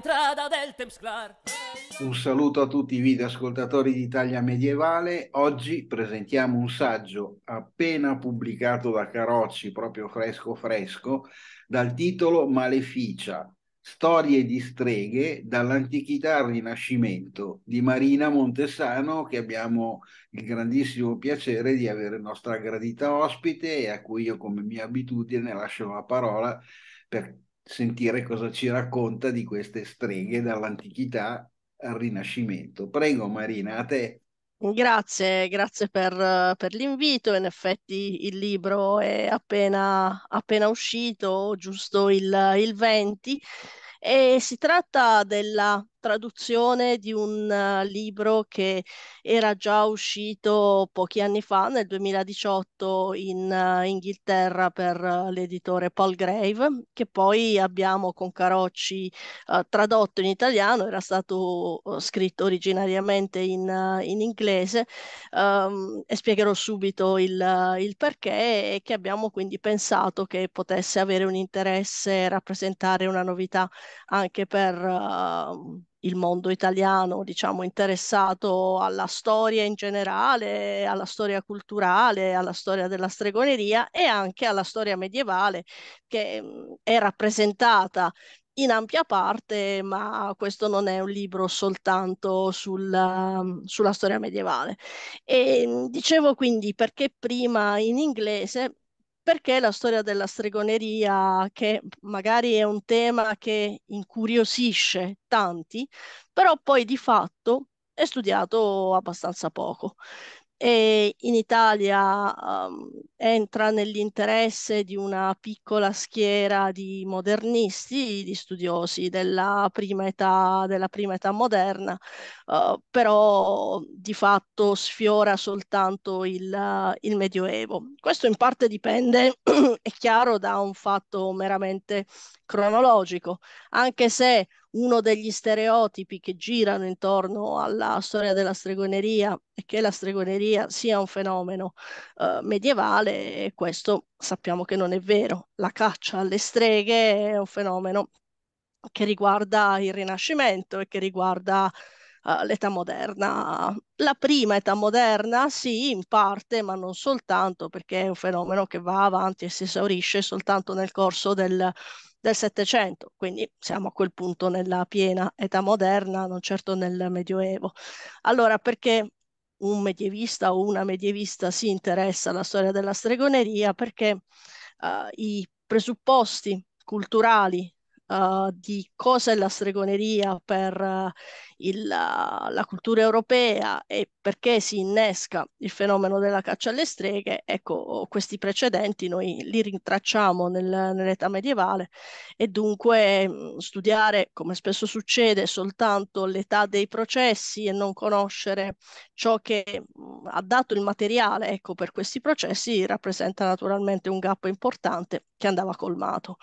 entrada del temps clar. Un saluto a tutti i videoascoltatori di Italia Medievale. Oggi presentiamo un saggio appena pubblicato da Carocci, proprio fresco fresco, dal titolo Maleficia, storie di streghe dall'antichità al Rinascimento di Marina Montesano che abbiamo il grandissimo piacere di avere nostra gradita ospite e a cui io come mia abitudine lascio la parola per sentire cosa ci racconta di queste streghe dall'antichità al Rinascimento. Prego Marina, a te. Grazie, grazie per, per l'invito. In effetti il libro è appena, appena uscito, giusto il, il 20, e si tratta della traduzione di un uh, libro che era già uscito pochi anni fa, nel 2018, in uh, Inghilterra per uh, l'editore Paul Grave, che poi abbiamo con Carocci tradotto in italiano, era stato scritto originariamente in, in inglese. Um, e spiegherò subito il, il perché e che abbiamo quindi pensato che potesse avere un interesse rappresentare una novità anche per il mondo italiano, diciamo, interessato alla storia in generale, alla storia culturale, alla storia della stregoneria e anche alla storia medievale che è rappresentata in ampia parte, ma questo non è un libro soltanto sulla, sulla storia medievale. E dicevo quindi perché prima in inglese, perché la storia della stregoneria, che magari è un tema che incuriosisce tanti, però poi di fatto è studiato abbastanza poco e in Italia um, entra nell'interesse di una piccola schiera di modernisti, di studiosi della prima età, della prima età moderna, uh, però di fatto sfiora soltanto il, uh, il Medioevo. Questo in parte dipende, è chiaro, da un fatto meramente cronologico, anche se uno degli stereotipi che girano intorno alla storia della stregoneria è che la stregoneria sia un fenomeno uh, medievale e questo sappiamo che non è vero. La caccia alle streghe è un fenomeno che riguarda il Rinascimento e che riguarda uh, l'età moderna. La prima età moderna, sì, in parte, ma non soltanto, perché è un fenomeno che va avanti e si esaurisce soltanto nel corso del del Settecento, quindi siamo a quel punto nella piena età moderna, non certo nel Medioevo. Allora, perché un medievista o una medievista si interessa alla storia della stregoneria? Perché uh, i presupposti culturali uh, di cosa è la stregoneria per uh, il, la cultura europea e perché si innesca il fenomeno della caccia alle streghe, ecco, questi precedenti noi li rintracciamo nel, nell'età medievale e dunque mh, studiare, come spesso succede, soltanto l'età dei processi e non conoscere ciò che mh, ha dato il materiale ecco, per questi processi rappresenta naturalmente un gap importante che andava colmato.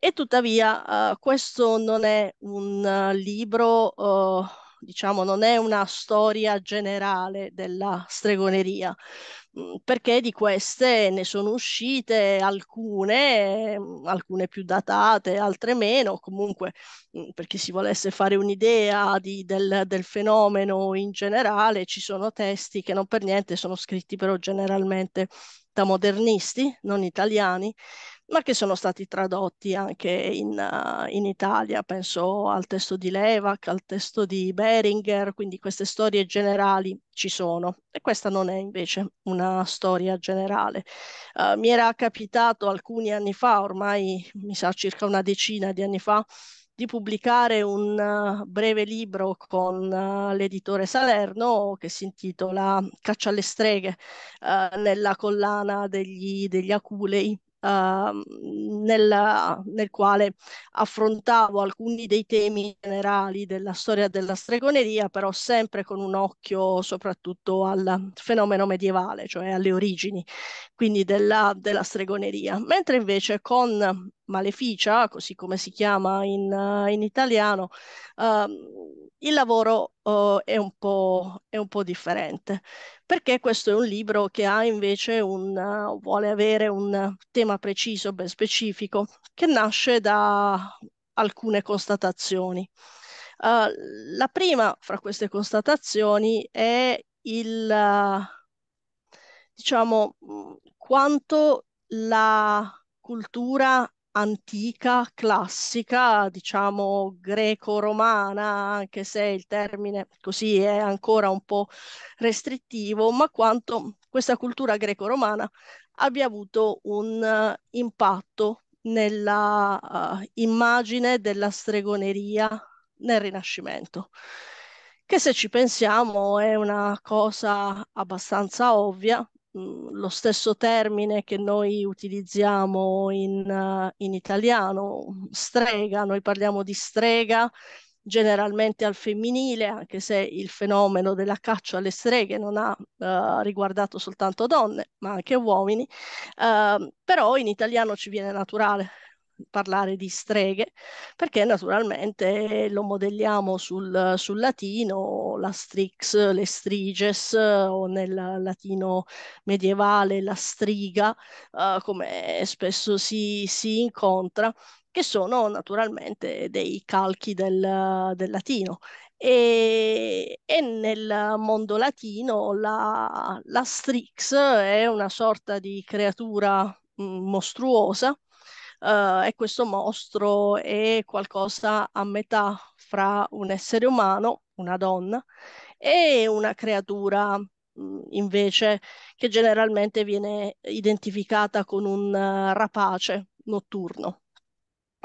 E tuttavia uh, questo non è un uh, libro, uh, diciamo, non è una storia generale della stregoneria, mm, perché di queste ne sono uscite alcune, mm, alcune più datate, altre meno, comunque mm, per chi si volesse fare un'idea di, del, del fenomeno in generale, ci sono testi che non per niente sono scritti però generalmente da modernisti, non italiani, ma che sono stati tradotti anche in, uh, in, Italia, penso al testo di Levac, al testo di Beringer, quindi queste storie generali ci sono. E questa non è invece una storia generale. Uh, mi era capitato alcuni anni fa, ormai mi sa circa una decina di anni fa, di pubblicare un uh, breve libro con l'editore Salerno che si intitola Caccia alle streghe uh, nella collana degli, degli Aculei Uh, nel, nel, quale affrontavo alcuni dei temi generali della storia della stregoneria, però sempre con un occhio soprattutto al fenomeno medievale, cioè alle origini, quindi della, della stregoneria. Mentre invece con Maleficia, così come si chiama in, uh, in italiano, uh, il lavoro uh, è, un è, un po', differente, perché questo è un libro che ha invece un, vuole avere un tema preciso, ben specifico, che nasce da alcune constatazioni. La prima fra queste constatazioni è il, diciamo, quanto la cultura antica, classica, diciamo greco-romana, anche se il termine così è ancora un po' restrittivo, ma quanto questa cultura greco-romana abbia avuto un uh, impatto nella uh, immagine della stregoneria nel Rinascimento, che se ci pensiamo è una cosa abbastanza ovvia, lo stesso termine che noi utilizziamo in, uh, in italiano, strega, noi parliamo di strega generalmente al femminile, anche se il fenomeno della caccia alle streghe non ha uh, riguardato soltanto donne, ma anche uomini, uh, però in italiano ci viene naturale parlare di streghe, perché naturalmente lo modelliamo sul, sul latino, la strix, le striges, o nel latino medievale la striga, uh, come spesso si, si incontra, che sono naturalmente dei calchi del, del latino. E, e, nel mondo latino la, la Strix è una sorta di creatura mh, mostruosa uh, e questo mostro è qualcosa a metà fra un essere umano, una donna, e una creatura invece che generalmente viene identificata con un uh, rapace notturno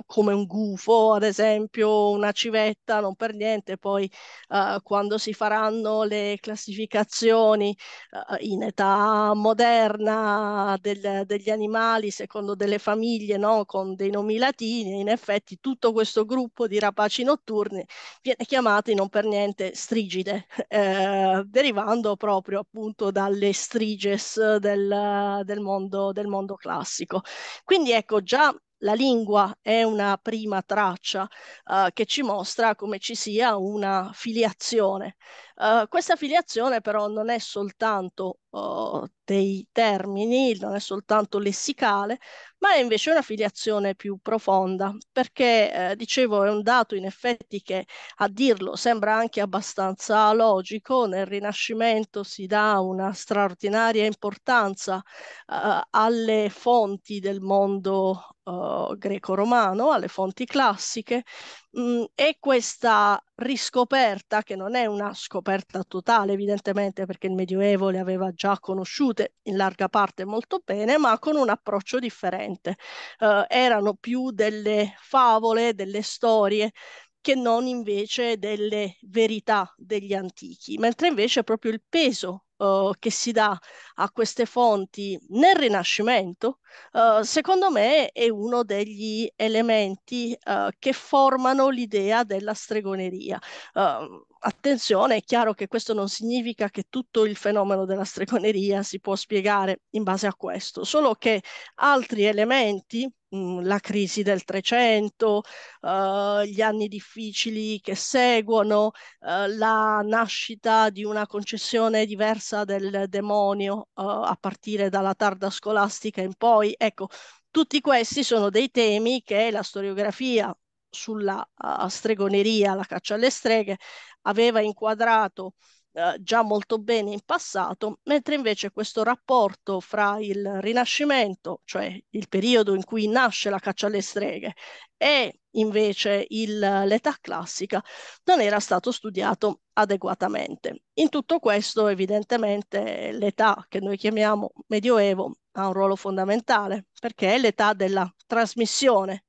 come un gufo, ad esempio, una civetta, non per niente, poi uh, quando si faranno le classificazioni uh, in età moderna del, degli animali, secondo delle famiglie, no? con dei nomi latini, in effetti tutto questo gruppo di rapaci notturni viene chiamato non per niente strigide, eh, derivando proprio appunto dalle striges del, del, mondo, del mondo classico. Quindi ecco, già la lingua è una prima traccia uh, che ci mostra come ci sia una filiazione. Uh, questa filiazione però non è soltanto uh, dei termini, non è soltanto lessicale, ma è invece una filiazione più profonda, perché eh, dicevo è un dato in effetti che a dirlo sembra anche abbastanza logico, nel Rinascimento si dà una straordinaria importanza uh, alle fonti del mondo uh, greco-romano, alle fonti classiche, mh, mm, e questa riscoperta, che non è una scoperta totale evidentemente perché il Medioevo le aveva già conosciute in larga parte molto bene, ma con un approccio differente. Uh, erano più delle favole, delle storie che non invece delle verità degli antichi, mentre invece proprio il peso uh, che si dà a queste fonti nel Rinascimento, uh, secondo me è uno degli elementi uh, che formano l'idea della stregoneria. Attenzione, è chiaro che questo non significa che tutto il fenomeno della stregoneria si può spiegare in base a questo, solo che altri elementi la crisi del 300, uh, gli anni difficili che seguono, uh, la nascita di una concessione diversa del demonio uh, a partire dalla tarda scolastica in poi. Ecco, tutti questi sono dei temi che la storiografia sulla stregoneria, la caccia alle streghe, aveva inquadrato eh, già molto bene in passato, mentre invece questo rapporto fra il Rinascimento, cioè il periodo in cui nasce la caccia alle streghe, e invece il, l'età classica non era stato studiato adeguatamente. In tutto questo, evidentemente, l'età che noi chiamiamo Medioevo ha un ruolo fondamentale perché è l'età della trasmissione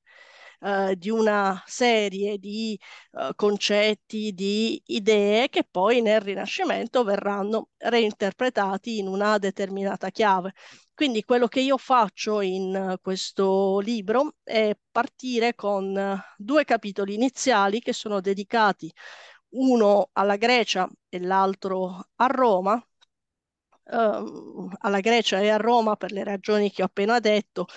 eh, di una serie di eh, concetti, di idee che poi nel Rinascimento verranno reinterpretati in una determinata chiave. Quindi quello che io faccio in questo libro è partire con due capitoli iniziali che sono dedicati uno alla Grecia e l'altro a Roma, uh, alla Grecia e a Roma per le ragioni che ho appena detto,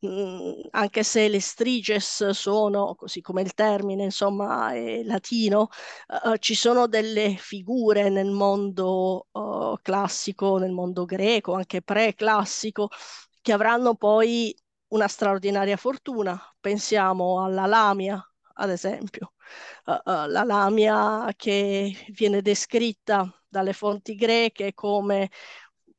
mh, mm, anche se le striges sono, così come il termine, insomma, è latino, uh, ci sono delle figure nel mondo uh, classico, nel mondo greco, anche pre-classico, che avranno poi una straordinaria fortuna. Pensiamo alla Lamia, ad esempio. Uh, la lamia che viene descritta dalle fonti greche come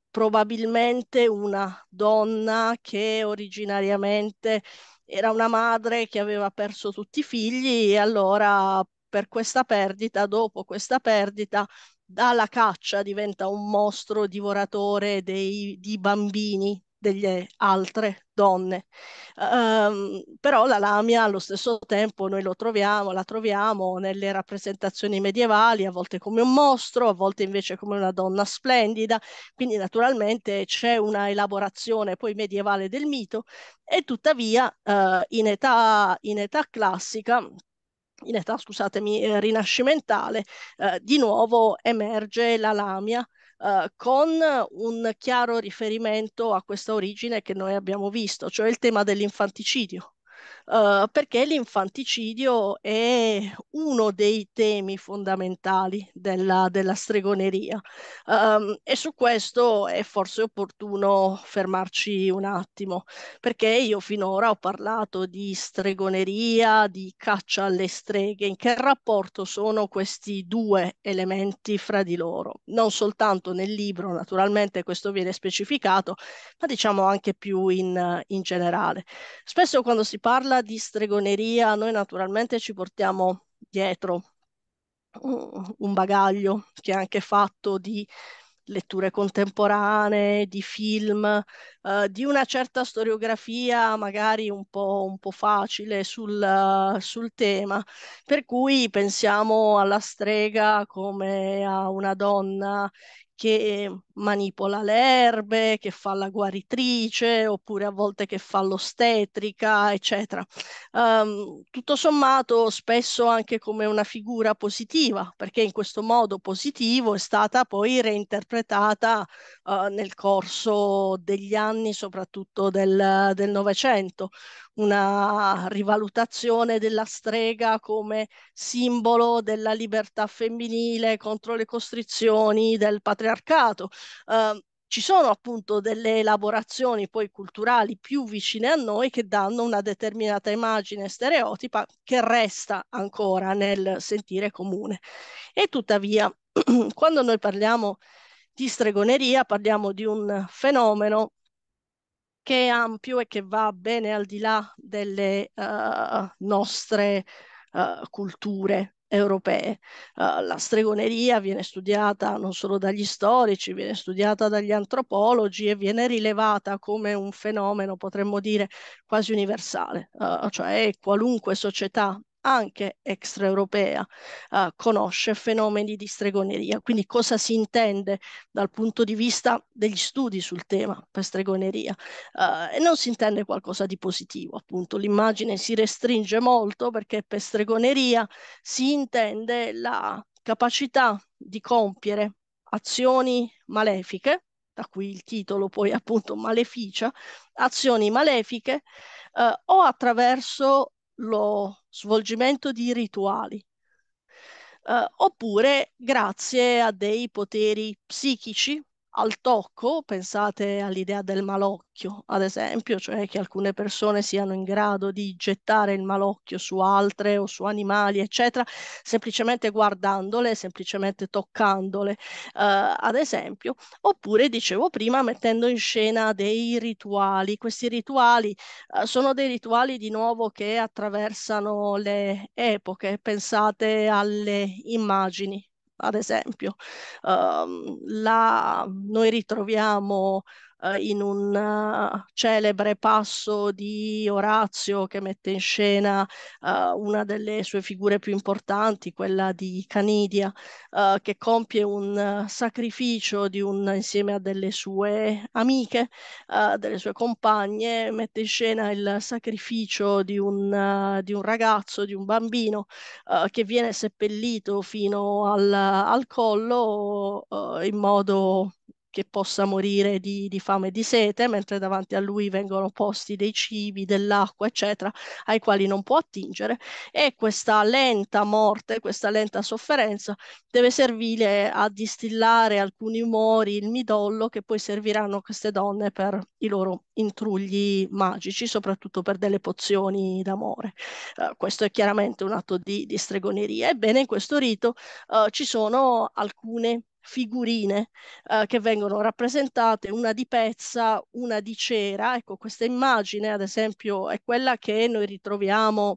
probabilmente una donna che originariamente era una madre che aveva perso tutti i figli e allora per questa perdita, dopo questa perdita, dalla caccia diventa un mostro divoratore dei, di bambini delle altre donne. Um, però la lamia allo stesso tempo noi lo troviamo, la troviamo nelle rappresentazioni medievali, a volte come un mostro, a volte invece come una donna splendida, quindi naturalmente c'è una elaborazione poi medievale del mito e tuttavia uh, in, età, in età classica in età, scusatemi, eh, rinascimentale, eh, di nuovo emerge la lamia eh, con un chiaro riferimento a questa origine che noi abbiamo visto, cioè il tema dell'infanticidio. Uh, perché l'infanticidio è uno dei temi fondamentali della, della stregoneria. Um, e su questo è forse opportuno fermarci un attimo perché io finora ho parlato di stregoneria, di caccia alle streghe, in che rapporto sono questi due elementi fra di loro, non soltanto nel libro naturalmente questo viene specificato, ma diciamo anche più in, in generale. Spesso quando si parla di stregoneria, noi naturalmente ci portiamo dietro un bagaglio che è anche fatto di letture contemporanee, di film, eh, di una certa storiografia magari un po', un po facile sul, sul, tema, per cui pensiamo alla strega come a una donna che manipola le erbe, che fa la guaritrice, oppure a volte che fa l'ostetrica, eccetera. Um, tutto sommato, spesso anche come una figura positiva, perché in questo modo positivo è stata poi reinterpretata uh, nel corso degli anni, soprattutto del Novecento una rivalutazione della strega come simbolo della libertà femminile contro le costrizioni del patriarcato. Uh, ci sono appunto delle elaborazioni poi culturali più vicine a noi che danno una determinata immagine stereotipa che resta ancora nel sentire comune. E tuttavia, quando noi parliamo di stregoneria, parliamo di un fenomeno che è ampio e che va bene al di là delle uh, nostre uh, culture europee. Uh, la stregoneria viene studiata non solo dagli storici, viene studiata dagli antropologi e viene rilevata come un fenomeno, potremmo dire, quasi universale, uh, cioè qualunque società anche extraeuropea uh, conosce fenomeni di stregoneria. Quindi cosa si intende dal punto di vista degli studi sul tema per stregoneria? Uh, e non si intende qualcosa di positivo, appunto l'immagine si restringe molto perché per stregoneria si intende la capacità di compiere azioni malefiche, da cui il titolo poi appunto maleficia, azioni malefiche eh, o attraverso lo svolgimento di rituali, eh, oppure grazie a dei poteri psichici al tocco, pensate all'idea del malocchio, ad esempio, cioè che alcune persone siano in grado di gettare il malocchio su altre o su animali, eccetera, semplicemente guardandole, semplicemente toccandole, eh, ad esempio, oppure, dicevo prima, mettendo in scena dei rituali. Questi rituali eh, sono dei rituali di nuovo che attraversano le epoche, pensate alle immagini ad esempio. Uh, la, noi ritroviamo uh, in un uh, celebre passo di Orazio che mette in scena eh, una delle sue figure più importanti, quella di Canidia, che compie un sacrificio di un, insieme a delle sue amiche, delle sue compagne, mette in scena il sacrificio di un, di un ragazzo, di un bambino che viene seppellito fino al, al collo in modo che possa morire di, di fame e di sete, mentre davanti a lui vengono posti dei cibi, dell'acqua, eccetera, ai quali non può attingere e questa lenta morte, questa lenta sofferenza deve servire a distillare alcuni umori, il midollo, che poi serviranno a queste donne per i loro intrugli magici, soprattutto per delle pozioni d'amore. Uh, questo è chiaramente un atto di, di stregoneria. Ebbene, in questo rito uh, ci sono alcune figurine uh, che vengono rappresentate, una di pezza, una di cera. Ecco, questa immagine, ad esempio, è quella che noi ritroviamo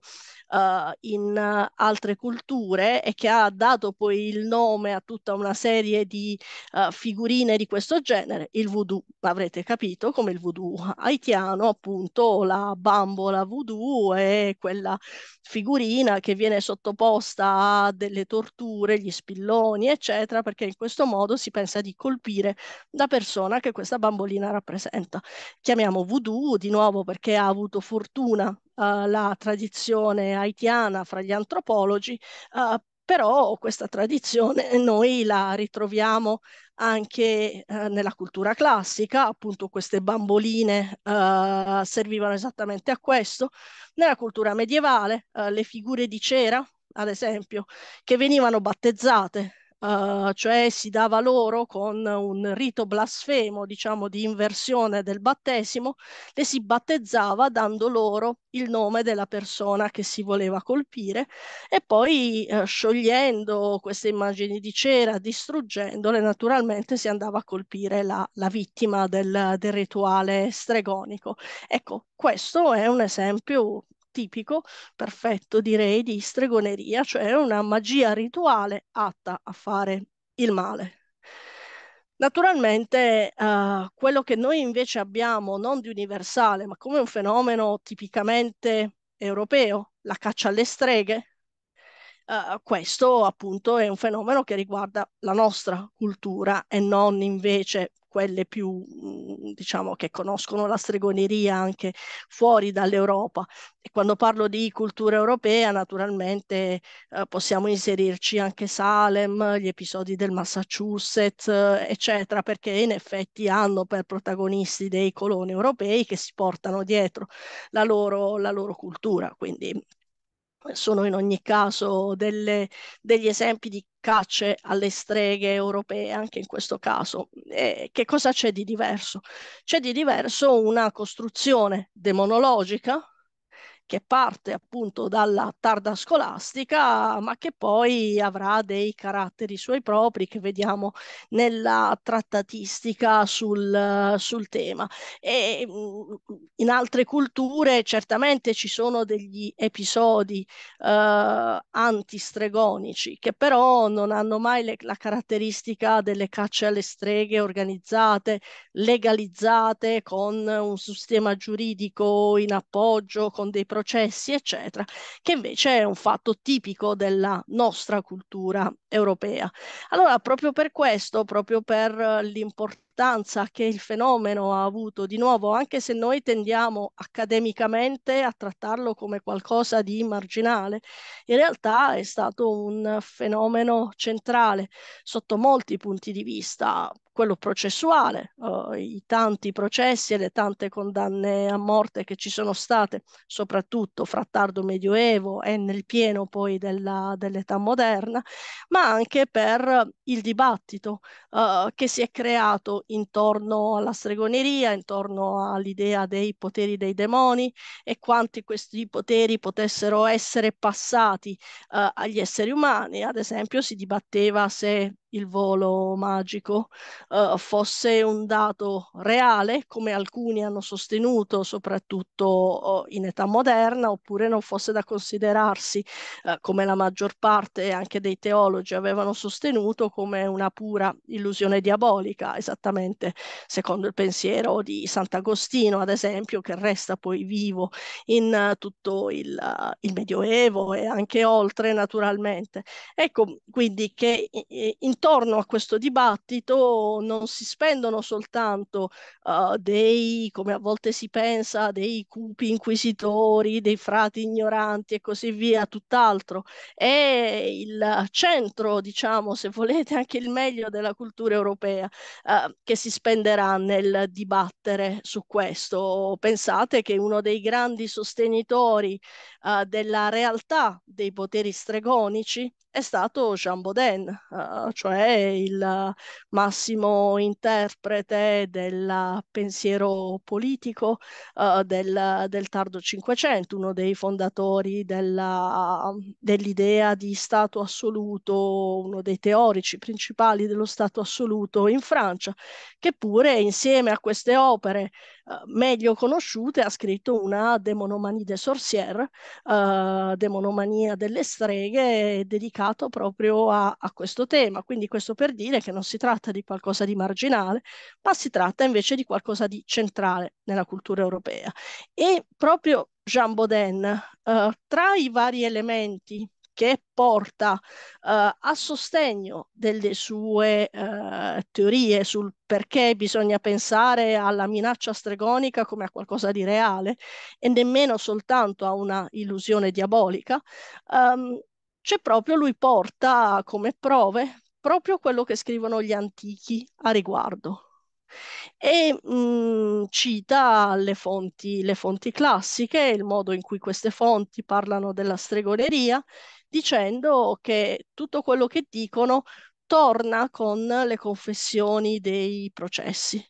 uh, in uh, altre culture e che ha dato poi il nome a tutta una serie di uh, figurine di questo genere, il voodoo, avrete capito, come il voodoo haitiano, appunto la bambola voodoo è quella figurina che viene sottoposta a delle torture, gli spilloni, eccetera, perché in questo modo si pensa di colpire la persona che questa bambolina rappresenta. Chiamiamo voodoo di nuovo perché ha avuto fortuna la tradizione haitiana fra gli antropologi, uh, però questa tradizione noi la ritroviamo anche eh, nella cultura classica, appunto queste bamboline eh, servivano esattamente a questo, nella cultura medievale eh, le figure di cera, ad esempio, che venivano battezzate Uh, cioè si dava loro con un rito blasfemo, diciamo di inversione del battesimo, le si battezzava dando loro il nome della persona che si voleva colpire e poi uh, sciogliendo queste immagini di cera, distruggendole, naturalmente si andava a colpire la, la vittima del, del rituale stregonico. Ecco, questo è un esempio tipico, perfetto direi, di stregoneria, cioè una magia rituale atta a fare il male. Naturalmente uh, quello che noi invece abbiamo non di universale, ma come un fenomeno tipicamente europeo, la caccia alle streghe, Uh, questo appunto è un fenomeno che riguarda la nostra cultura e non invece quelle più, mm, diciamo, che conoscono la stregoneria anche fuori dall'Europa. E quando parlo di cultura europea, naturalmente eh, possiamo inserirci anche Salem, gli episodi del Massachusetts, eccetera, perché in effetti hanno per protagonisti dei coloni europei che si portano dietro la loro, la loro cultura. Quindi sono in ogni caso delle, degli esempi di cacce alle streghe europee, anche in questo caso. E che cosa c'è di diverso? C'è di diverso una costruzione demonologica che parte appunto dalla tarda scolastica, ma che poi avrà dei caratteri suoi propri che vediamo nella trattatistica sul, sul tema. E mm, in altre culture certamente ci sono degli episodi eh, antistregonici che però non hanno mai le, la caratteristica delle cacce alle streghe organizzate, legalizzate con un sistema giuridico in appoggio, con dei processi, eccetera, che invece è un fatto tipico della nostra cultura europea. Allora, proprio per questo, proprio per l'importanza l'importanza che il fenomeno ha avuto, di nuovo, anche se noi tendiamo accademicamente a trattarlo come qualcosa di marginale, in realtà è stato un fenomeno centrale sotto molti punti di vista, quello processuale, uh, i tanti processi e le tante condanne a morte che ci sono state, soprattutto fra tardo medioevo e nel pieno poi della, dell'età moderna, ma anche per il dibattito uh, che si è creato intorno alla stregoneria, intorno all'idea dei poteri dei demoni e quanti questi poteri potessero essere passati uh, agli esseri umani. Ad esempio si dibatteva se il volo magico uh, fosse un dato reale, come alcuni hanno sostenuto, soprattutto uh, in età moderna, oppure non fosse da considerarsi, uh, come la maggior parte anche dei teologi avevano sostenuto, come una pura illusione diabolica, esattamente secondo il pensiero di Sant'Agostino, ad esempio, che resta poi vivo in tutto il, il Medioevo e anche oltre, naturalmente. Ecco, quindi che in intorno a questo dibattito non si spendono soltanto uh, dei, come a volte si pensa, dei cupi inquisitori, dei frati ignoranti e così via, tutt'altro. È il centro, diciamo, se volete, anche il meglio della cultura europea uh, che si spenderà nel dibattere su questo. Pensate che uno dei grandi sostenitori uh, della realtà dei poteri stregonici è stato Jean Baudin, uh, cioè il massimo interprete del pensiero politico uh, del, del, tardo Cinquecento, uno dei fondatori della, dell'idea di Stato assoluto, uno dei teorici principali dello Stato assoluto in Francia, che pure insieme a queste opere uh, meglio conosciute ha scritto una Demonomanie des sorcières, Demonomania delle streghe, dedicato proprio a, a questo tema. Quindi questo per dire che non si tratta di qualcosa di marginale, ma si tratta invece di qualcosa di centrale nella cultura europea. E proprio Jean Baudin, eh, tra i vari elementi che porta uh, a sostegno delle sue uh, teorie sul perché bisogna pensare alla minaccia stregonica come a qualcosa di reale e nemmeno soltanto a una illusione diabolica, um, c'è proprio, lui porta come prove proprio quello che scrivono gli antichi a riguardo. E mh, mm, cita le fonti, le fonti classiche, il modo in cui queste fonti parlano della stregoneria, dicendo che tutto quello che dicono torna con le confessioni dei processi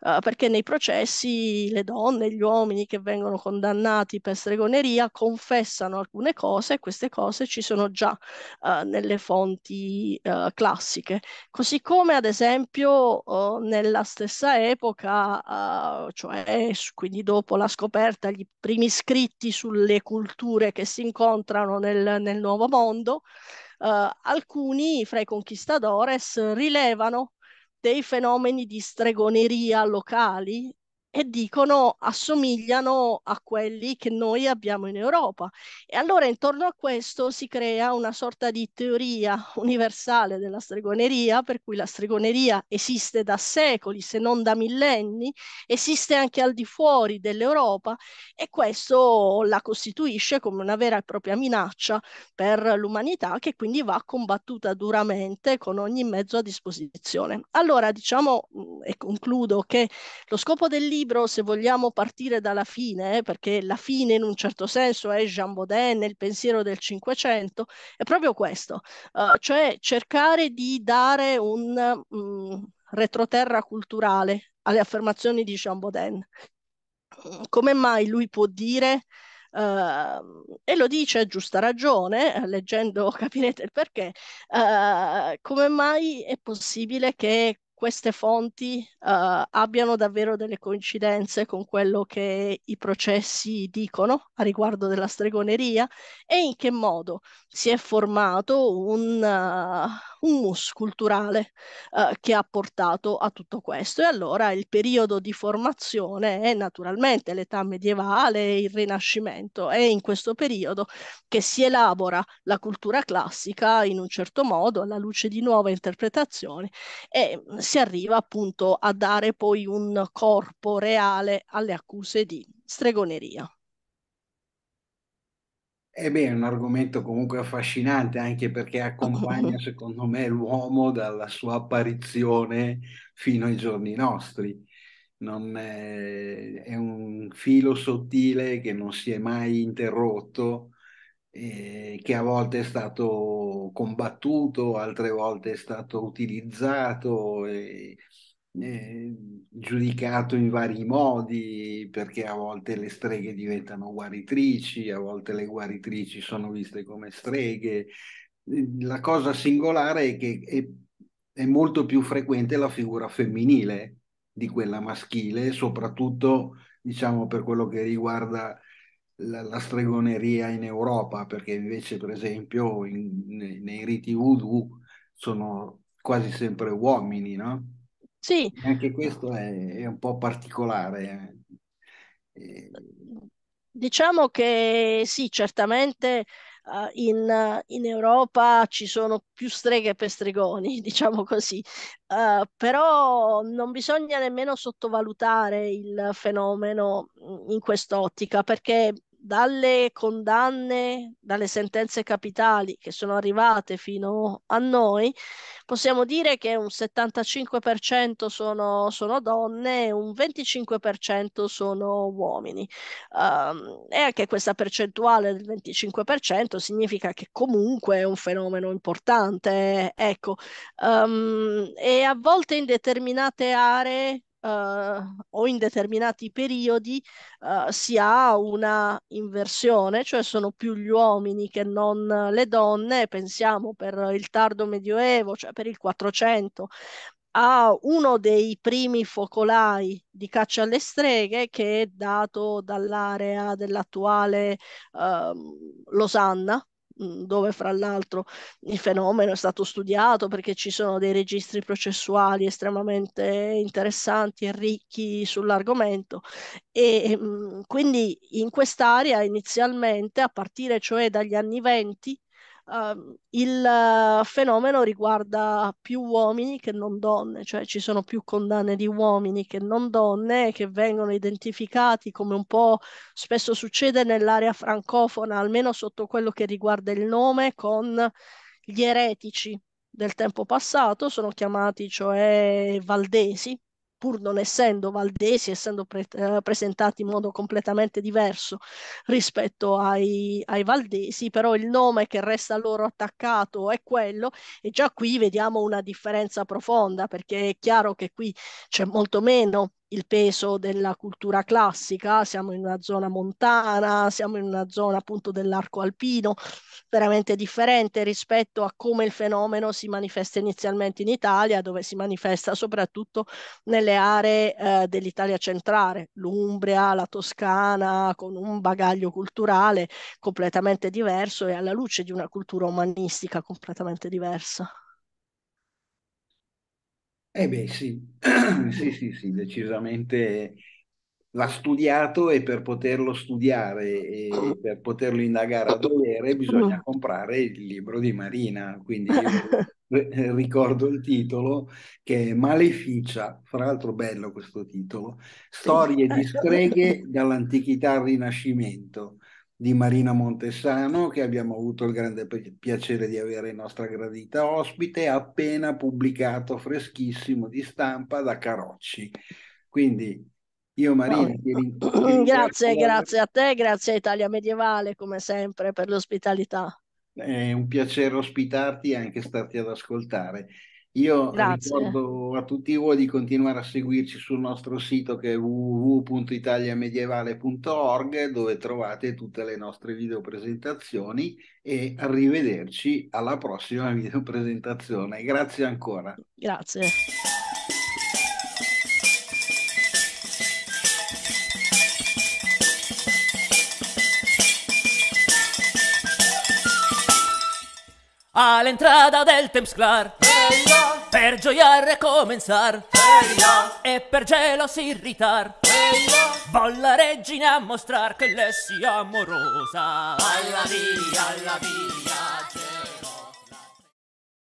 uh, perché nei processi le donne gli uomini che vengono condannati per stregoneria confessano alcune cose e queste cose ci sono già uh, nelle fonti uh, classiche. Così come ad esempio nella stessa epoca, cioè quindi dopo la scoperta, gli primi scritti sulle culture che si incontrano nel, nel Nuovo Mondo, alcuni fra i conquistadores rilevano dei fenomeni di stregoneria locali e dicono assomigliano a quelli che noi abbiamo in Europa. E allora intorno a questo si crea una sorta di teoria universale della stregoneria, per cui la stregoneria esiste da secoli, se non da millenni, esiste anche al di fuori dell'Europa e questo la costituisce come una vera e propria minaccia per l'umanità che quindi va combattuta duramente con ogni mezzo a disposizione. Allora diciamo e concludo che lo scopo del libro libro, se vogliamo partire dalla fine, eh, perché la fine in un certo senso è Jean Baudin, il pensiero del Cinquecento, è proprio questo, uh, cioè cercare di dare un um, retroterra culturale alle affermazioni di Jean Baudin. Come mai lui può dire Uh, e lo dice a giusta ragione, leggendo capirete il perché, uh, come mai è possibile che queste fonti uh, abbiano davvero delle coincidenze con quello che i processi dicono a riguardo della stregoneria? E in che modo si è formato un, uh, un mus culturale uh, che ha portato a tutto questo. E allora il periodo di formazione è naturalmente l'età medievale il Rinascimento. È in questo periodo che si elabora la cultura classica in un certo modo alla luce di nuove interpretazioni e si arriva appunto a dare poi un corpo reale alle accuse di stregoneria. Eh beh, è un argomento comunque affascinante anche perché accompagna, secondo me, l'uomo dalla sua apparizione fino ai giorni nostri. È, è, un filo sottile che non si è mai interrotto, eh, che a volte è stato combattuto, altre volte è stato utilizzato. E, eh, giudicato in vari modi perché a volte le streghe diventano guaritrici, a volte le guaritrici sono viste come streghe. La cosa singolare è che è, è molto più frequente la figura femminile di quella maschile, soprattutto diciamo per quello che riguarda la, la stregoneria in Europa, perché invece per esempio in, nei, nei riti voodoo sono quasi sempre uomini, no? Sì. Anche questo è, è un po' particolare. Eh. Diciamo che sì, certamente uh, in, in, Europa ci sono più streghe per stregoni, diciamo così, uh, però non bisogna nemmeno sottovalutare il fenomeno in quest'ottica perché dalle condanne, dalle sentenze capitali che sono arrivate fino a noi, possiamo dire che un 75% sono, sono donne e un 25% sono uomini. Um, e anche questa percentuale del 25% significa che comunque è un fenomeno importante. Ecco, um, e a volte in determinate aree o in determinati periodi uh, si ha una inversione, cioè sono più gli uomini che non le donne, pensiamo per il tardo medioevo, cioè per il 400, a uno dei primi focolai di caccia alle streghe che è dato dall'area dell'attuale uh, Losanna, dove fra l'altro il fenomeno è stato studiato perché ci sono dei registri processuali estremamente interessanti e ricchi sull'argomento e quindi in quest'area inizialmente a partire cioè dagli anni 20 uh, il uh, fenomeno riguarda più uomini che non donne, cioè ci sono più condanne di uomini che non donne che vengono identificati come un po' spesso succede nell'area francofona, almeno sotto quello che riguarda il nome, con gli eretici del tempo passato, sono chiamati cioè valdesi, pur non essendo valdesi, essendo pre- eh, presentati in modo completamente diverso rispetto ai, ai, valdesi, però il nome che resta loro attaccato è quello e già qui vediamo una differenza profonda perché è chiaro che qui c'è molto meno il peso della cultura classica, siamo in una zona montana, siamo in una zona appunto dell'arco alpino, veramente differente rispetto a come il fenomeno si manifesta inizialmente in Italia, dove si manifesta soprattutto nelle aree eh, dell'Italia centrale, l'Umbria, la Toscana, con un bagaglio culturale completamente diverso e alla luce di una cultura umanistica completamente diversa. Eh beh, sì, sì, sì, sì, decisamente va studiato e per poterlo studiare e per poterlo indagare a dovere bisogna comprare il libro di Marina. Quindi io ricordo il titolo che è Maleficia, fra l'altro bello questo titolo, Storie di streghe dall'antichità al Rinascimento di Marina Montesano, che abbiamo avuto il grande piacere di avere in nostra gradita ospite, appena pubblicato freschissimo di stampa da Carocci. Quindi io Marina ti ringrazio. Grazie, grazie a te, grazie a Italia Medievale come sempre per l'ospitalità. È un piacere ospitarti e anche starti ad ascoltare. Io Grazie. ricordo a tutti voi di continuare a seguirci sul nostro sito che è www.italiamedievale.org dove trovate tutte le nostre videopresentazioni e arrivederci alla prossima videopresentazione. Grazie ancora. Grazie. All'entrada del Eia. Per gioiar recomenzar Eia. E per gelos irritar Eia. Vol la regina mostrar che le sia amorosa Alla via, alla via